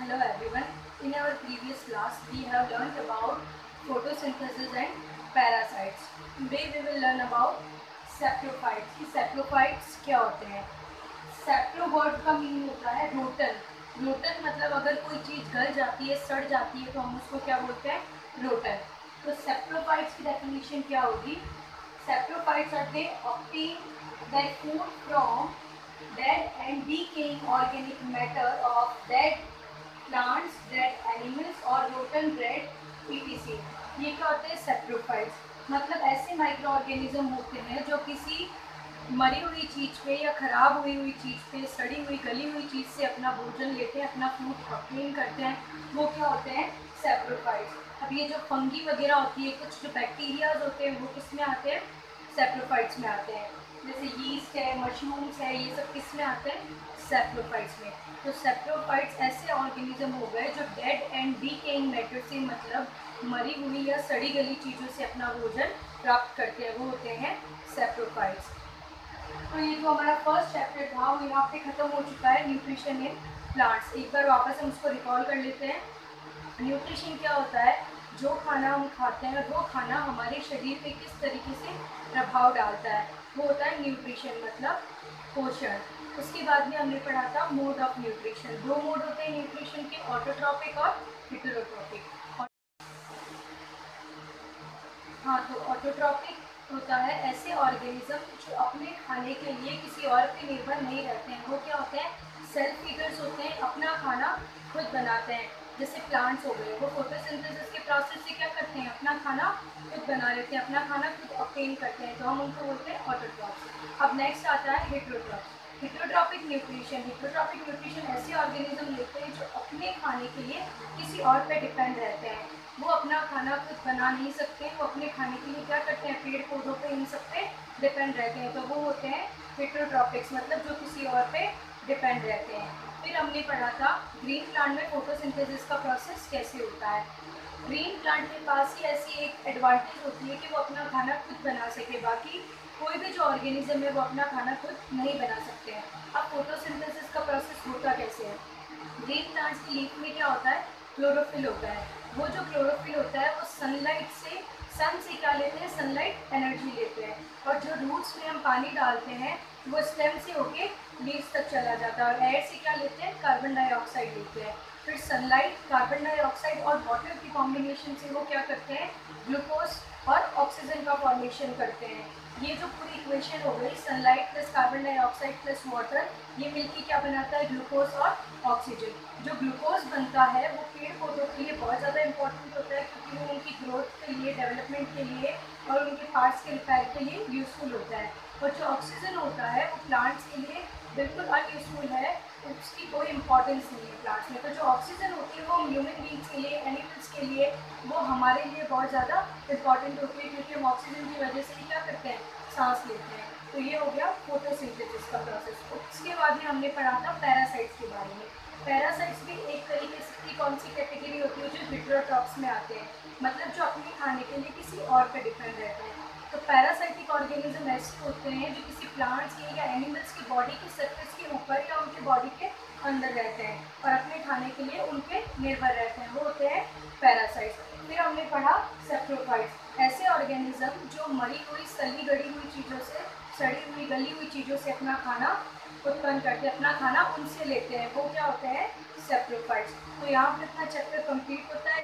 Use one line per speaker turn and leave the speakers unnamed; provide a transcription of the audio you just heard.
Hello everyone. In our previous class, we have learned about photosynthesis and parasites. Today we will learn about saprophytes. कि saprophytes क्या होते हैं सेप्रो word का meaning होता है rotten rotten मतलब अगर कोई चीज़ गल जाती है सड़ जाती है तो हम उसको क्या बोलते हैं रोटन तो सेप्रोफाइट्स की डेफिनेशन क्या होगी saprophytes are they obtain their food from dead and decaying organic matter of dead plants, dead animals or rotten bread etc. ये क्या होते हैं? सेप्रोफाइट्स मतलब ऐसे माइक्रो ऑर्गेनिज्म होते हैं जो किसी मरी हुई चीज़ पे या ख़राब हुई हुई चीज़ पे सड़ी हुई गली हुई चीज़ से अपना भोजन लेते हैं अपना फ़ूड ऑप्टेन करते हैं वो क्या होते हैं? सेप्रोफाइट्स अब ये जो फंगी वगैरह होती है कुछ जो बैक्टीरियाज होते हैं वो किसमें आते हैं? सेप्रोफाइट्स में आते हैं। जैसे यीस्ट है मशरूम्स है, ये सब किसमें आते हैं? सेप्रोफाइट्स में। तो सेप्रोफाइट्स ऐसे ऑर्गेनिज्म हो गए जो डेड एंड डीकेइंग मैटर से मतलब मरी हुई या सड़ी गली चीज़ों से अपना भोजन प्राप्त करते हैं, वो होते हैं सेप्रोफाइट्स तो ये जो हमारा फ़र्स्ट चैप्टर था, वो यहाँ पे ख़त्म हो चुका है न्यूट्रिशन इन प्लांट्स एक बार वापस हम उसको रिकॉल कर लेते हैं। न्यूट्रिशन क्या होता है? जो खाना हम खाते हैं, वो खाना हमारे शरीर पे किस तरीके से प्रभाव डालता है? वो होता है न्यूट्रिशन मतलब पोषण। उसके बाद में हमने पढ़ा था मोड ऑफ़ न्यूट्रिशन दो मोड होते हैं न्यूट्रिशन के ऑटोट्रॉपिक और हिटरोट्रॉपिक हाँ तो ऑटोट्रॉपिक होता है ऐसे ऑर्गेनिज्म जो अपने खाने के लिए किसी और पे निर्भर नहीं रहते हैं। वो क्या होते हैं? सेल्फ फीडर्स होते हैं, अपना खाना खुद बनाते हैं। जैसे प्लांट्स हो गए, वो फोटोसिंथेसिस के प्रोसेस से क्या करते हैं? अपना खाना खुद बना लेते हैं, अपना खाना खुद ऑप्टेन करते हैं तो हम उनको बोलते हैं ऑटोट्रॉप्स अब नेक्स्ट आता है heterotrophs heterotrophic nutrition heterotrophic nutrition ऐसे ऑर्गेनिज्म लेते हैं जो अपने खाने के लिए किसी और पे डिपेंड रहते हैं. वो अपना खाना खुद बना नहीं सकते, वो अपने खाने के लिए क्या करते हैं? पेड़ पौधों पे इन सब पे डिपेंड रहते हैं. तो वो होते हैं हिट्रोट्रॉपिक्स मतलब जो किसी और पे डिपेंड रहते हैं। फिर हमने पढ़ा था ग्रीन प्लांट में फोटोसिंथेसिस का प्रोसेस कैसे होता है? ग्रीन प्लांट के पास ही ऐसी एक एडवांटेज होती है कि वो अपना खाना खुद बना सके, बाकी कोई भी जो ऑर्गेनिज्म है वो अपना खाना खुद नहीं बना सकते हैं। अब फोटोसिंथेसिस का प्रोसेस होता कैसे है? ग्रीन प्लांट्स की लीफ में क्या होता है? क्लोरोफिल होता है। वो जो क्लोरोफिल होता है, वो सनलाइट से सन से क्या लेते हैं सनलाइट एनर्जी लेते हैं। और जो रूट्स में हम पानी डालते हैं वो स्टेम से होके लीव्स तक चला जाता है और एयर से क्या लेते हैं? कार्बन डाइऑक्साइड लेते हैं। फिर सनलाइट कार्बन डाइऑक्साइड और वाटर की कॉम्बिनेशन से वो क्या करते हैं? ग्लूकोज और ऑक्सीजन का फॉर्मेशन करते हैं। ये जो पूरी इक्वेशन हो गई sunlight plus carbon dioxide plus water ये मिलकर क्या बनाता है? ग्लूकोज और ऑक्सीजन जो ग्लूकोज बनता है, वो पेड़ पौधों के लिए बहुत ज़्यादा इंपॉर्टेंट होता है, क्योंकि वो उनकी ग्रोथ के लिए डेवलपमेंट के लिए और उनके पार्ट्स के रिपेयर के लिए यूज़फुल होता है। और जो ऑक्सीजन होता है, वो प्लांट्स के लिए बिल्कुल अनयूजफुल है। उसकी कोई इंपॉर्टेंस नहीं है प्लांट्स में। तो जो ऑक्सीजन होती है वो ह्यूमन बींग्स के लिए एनिमल्स के लिए, वो हमारे लिए बहुत ज़्यादा इंपॉर्टेंट होती है क्योंकि हम ऑक्सीजन की वजह से क्या करते हैं? सांस लेते हैं। तो ये हो गया फोटोसिंथेसिस का प्रोसेस उसके बाद में हमने पढ़ा था पैरासाइट्स के बारे में। पैरासाइट्स भी एक तरीके की कौन सी कैटेगरी होती है जो हिट्रोट्रॉप्स में आते हैं? मतलब जो अपने खाने के लिए किसी और पर डिपेंड रहते हैं। तो पैरासाइटिक ऑर्गेनिज्म ऐसे होते हैं जो किसी प्लांट्स के या एनिमल्स की बॉडी की सरफेस के ऊपर या उनके बॉडी के अंदर रहते हैं और अपने खाने के लिए उन पर निर्भर रहते हैं। वो होते हैं पैरासाइट्स फिर हमने पढ़ा सेप्रोफाइट्स ऐसे ऑर्गेनिज्म जो मरी हुई सली गड़ी हुई चीज़ों से, सड़ी हुई, गली हुई चीज़ों से अपना खाना उत्पन्न करते हैं, अपना खाना उनसे लेते हैं। वो क्या होते हैं? सेप्रोफाइट्स तो यहाँ पर अपना चैप्टर कंप्लीट होता है।